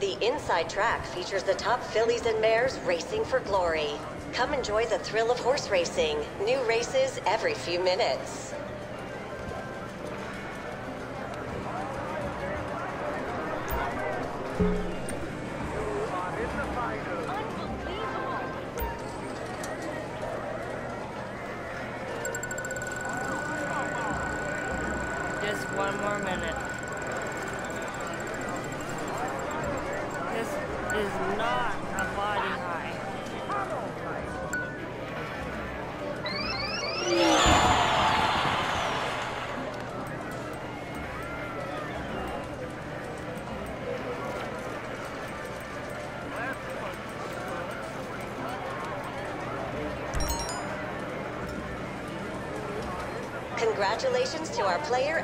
The inside track features the top fillies and mares racing for glory. Come enjoy the thrill of horse racing. New races every few minutes. Just one more minute. Is not a body high. Congratulations to our player